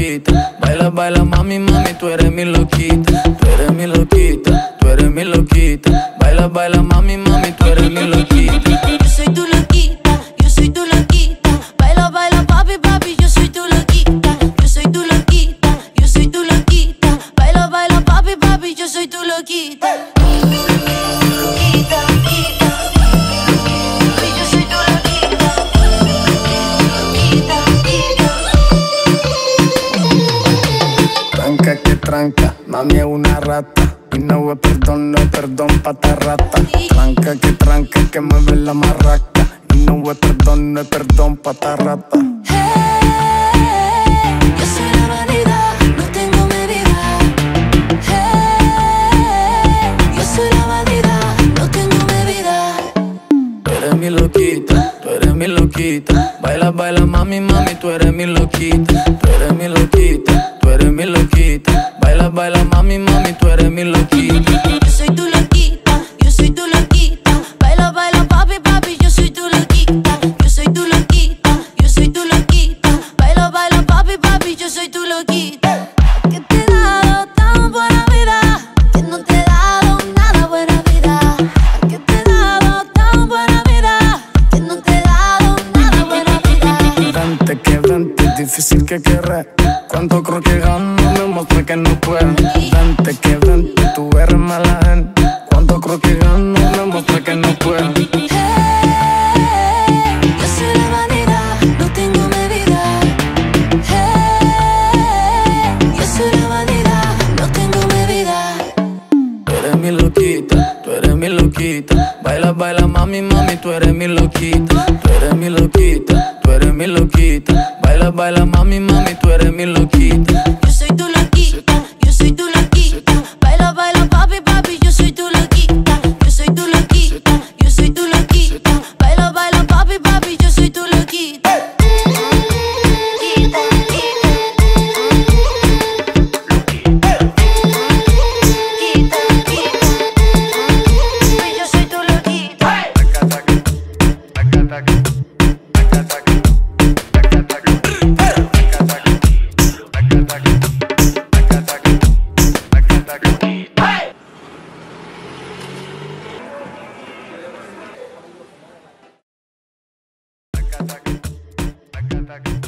Baila, baila, mami, mami, tú eres mi loquita. Tú eres mi loquita, tú eres mi loquita. Baila, baila, mami, mami, tú eres mi loquita. Tranca mami es una rata. Y no es perdón, no es perdón, pata rata. Tranca que tranca, que mueve la marraca. Y no es perdón, no es perdón, pata rata. Hey, yo soy la vanidad, no tengo medida. Hey, yo soy la vanidad, no tengo medida. Tú eres mi loquita, tú eres mi loquita. Baila, baila, mami, mami, tú eres mi loquita. Tú eres mi loquita, tú eres mi loquita. Baila, mami, mami, tú eres mi loquita. Yo soy tu loquita, yo soy tu loquita. Baila, baila, papi, papi, yo soy tu loquita. Yo soy tu loquita, yo soy tu loquita. Baila, baila, papi, papi, yo soy tu loquita. Que te he dado tan buena vida, que no te he dado nada buena vida. Que te he dado tan buena vida, que no te he dado nada buena vida. Vente que es difícil que querré. Cuánto creo que gano, me mostré que no puedo. Vente que vente, tú eres mala gente. Cuánto creo que gano, me mostré que no puedo. Hey, yo soy la vanidad, no tengo medida. Hey, yo soy la vanidad, no tengo medida. Tú eres mi loquita, tú eres mi loquita. Baila, baila, mami, mami, tú eres mi loquita. Tú eres mi loquita, tú eres mi loquita. Baila, baila, mami, mami, tú eres mi loquita. Hey.